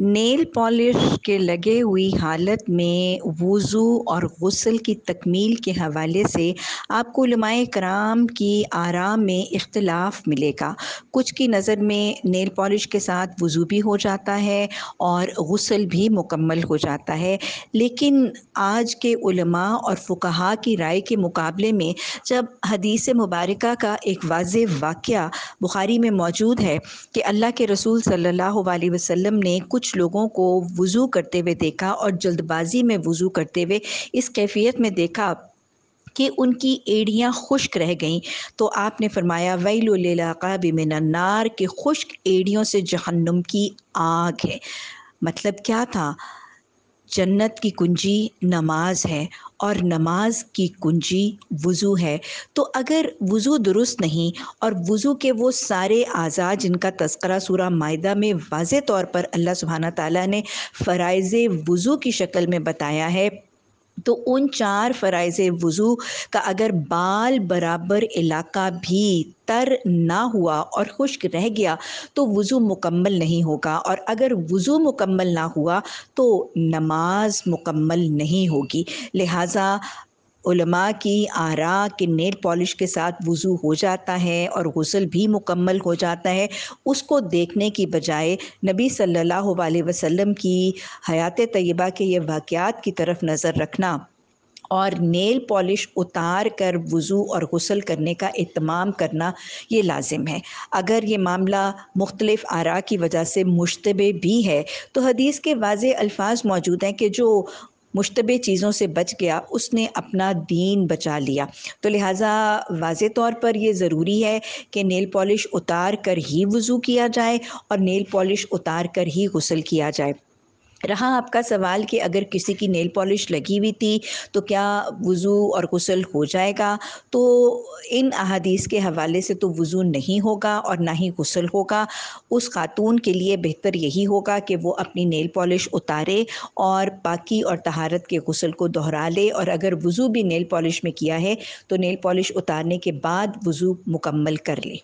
Nail polish के लगे हुई हालत में वज़ू और गसल की तकमील के हवाले से आपको कराम की आराम में इख्तलाफ मिलेगा। कुछ की नज़र में नेल पॉलिश के साथ वज़ू भी हो जाता है और गसल भी मुकम्मल हो जाता है। लेकिन आज के उलमा और फ़ुकहा की राय के मुकाबले में जब हदीस मुबारक का एक वाज वाक़ बुखारी में मौजूद है कि अल्लाह के रसूल सल्लल्लाहु अलैहि वसल्लम ने कुछ कुछ लोगों को वज़ू करते हुए देखा और जल्दबाजी में वज़ू करते हुए इस कैफियत में देखा कि उनकी एड़ियाँ खुश्क रह गईं। तो आपने फरमाया वैलाका बिमिनार के खुश्क एड़ियों से जहन्नुम की आग है। मतलब क्या था? जन्नत की कुंजी नमाज़ है और नमाज़ की कुंजी वज़ू है। तो अगर वज़ू दुरुस्त नहीं और वज़ू के वो सारे आज़ाद जिनका तस्करा सूरा मायदा में वाज तौर पर अल्लाह सुबहाना ताली ने फ़रज़ वज़ू की शक्ल में बताया है तो उन चार फ़राइज़ वज़ू का अगर बाल बराबर इलाका भी तर ना हुआ और खुश्क रह गया तो वज़ू मुकम्मल नहीं होगा। और अगर वज़ू मुकम्मल ना हुआ तो नमाज़ मुकम्मल नहीं होगी। लिहाजा उलमा की आरा के नेल पॉलिश के साथ वज़ू हो जाता है और गसल भी मुकम्मल हो जाता है। उसको देखने की बजाय नबी सल्लल्लाहु अलैहि वसल्लम की हयात तय्यबा के ये वाक़ात की तरफ़ नज़र रखना और नेल पॉलिश उतार कर वज़ू और गसल करने का अहतमाम करना ये लाजिम है। अगर ये मामला मुख्तलिफ़ आरा की वजह से मुशतबे भी है तो हदीस के वाज अल्फाज मौजूद हैं कि जो मुशतबे चीज़ों से बच गया, उसने अपना दीन बचा लिया। तो लिहाजा वाज तौर पर यह ज़रूरी है कि नेल पॉलिश उतार कर ही वज़ू किया जाए और नेल पॉलिश उतार कर ही गसल किया जाए। रहा आपका सवाल कि अगर किसी की नेल पॉलिश लगी हुई थी तो क्या वज़ू और गसल हो जाएगा? तो इन अहादीस के हवाले से तो वज़ू नहीं होगा और ना ही गसल होगा। उस खातून के लिए बेहतर यही होगा कि वो अपनी नेल पॉलिश उतारे और पाकी और तहारत के गसल को दोहरा ले। और अगर वज़ू भी नेल पॉलिश में किया है तो नेल पॉलिश उतारने के बाद वज़ू मुकम्मल कर ले।